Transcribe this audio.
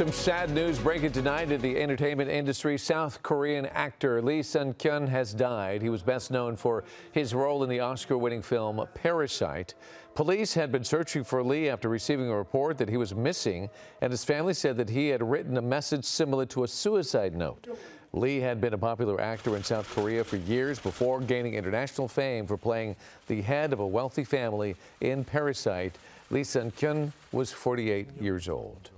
some sad news breaking tonight in the entertainment industry. South Korean actor Lee Sun-kyun has died. He was best known for his role in the Oscar-winning film Parasite. Police had been searching for Lee after receiving a report that he was missing, and his family said that he had written a message similar to a suicide note. Lee had been a popular actor in South Korea for years before gaining international fame for playing the head of a wealthy family in Parasite. Lee Sun-kyun was 48 years old.